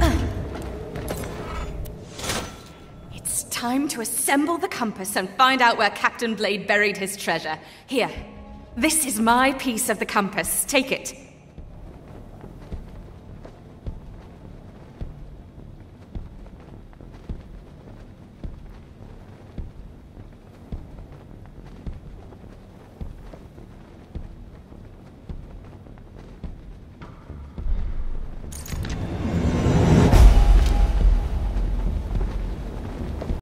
It's time to assemble the compass and find out where Captain Blade buried his treasure. Here, this is my piece of the compass. Take it.